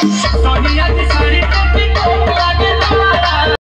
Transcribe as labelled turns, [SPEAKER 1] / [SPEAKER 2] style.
[SPEAKER 1] 小心